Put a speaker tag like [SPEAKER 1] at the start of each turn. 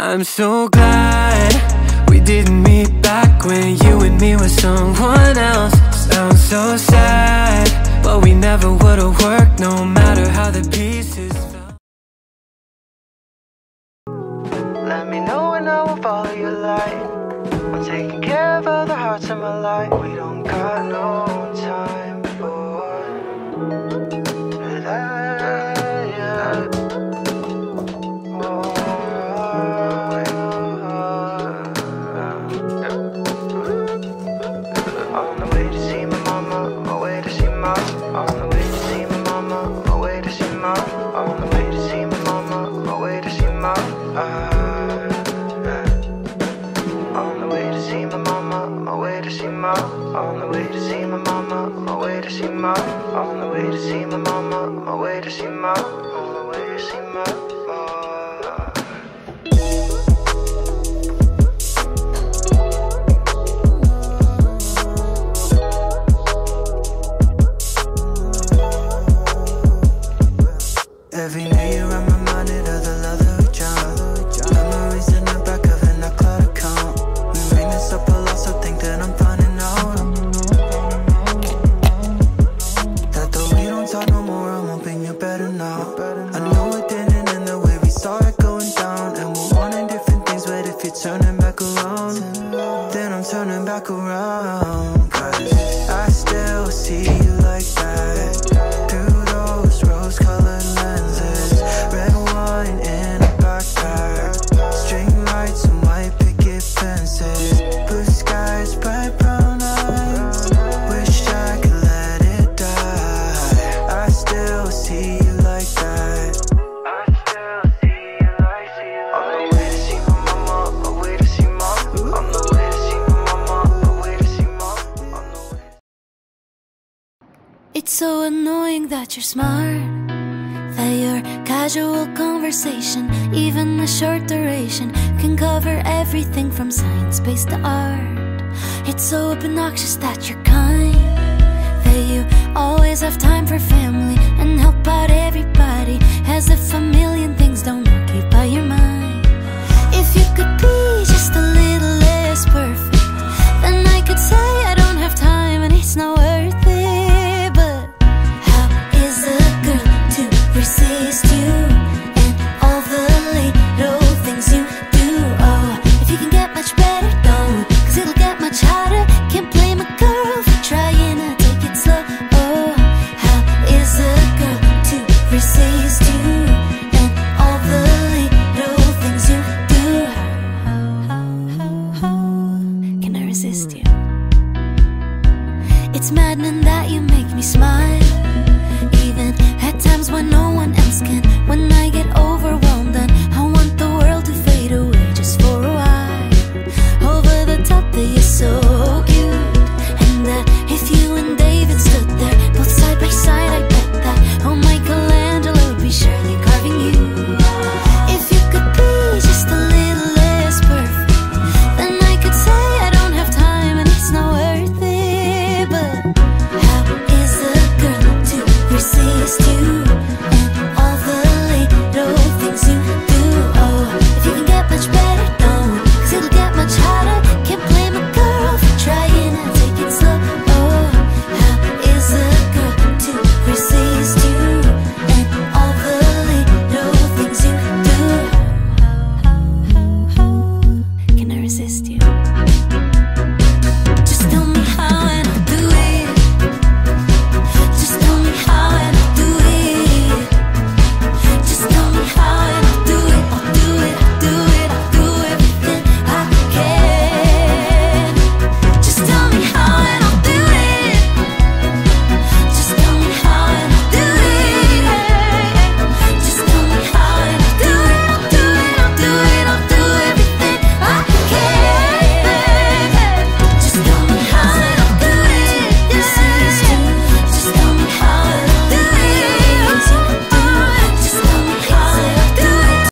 [SPEAKER 1] I'm so glad we didn't meet back when you and me were someone else. Sounds so sad, but we never would've worked no matter how the pieces.
[SPEAKER 2] Let me know and I will follow your light. I'm taking care of other hearts in my life. We don't got no my mama, on my way to see my On the way to see my mama, on my way to see my On the way to see my uh. Every
[SPEAKER 3] so annoying that you're smart. That your casual conversation, even a short duration, can cover everything from science based to art. It's so obnoxious that you're kind. That you always have time for family and help out everybody. As if a million It's maddening that you make me smile. Even at times when no one else can. When I get overwhelmed and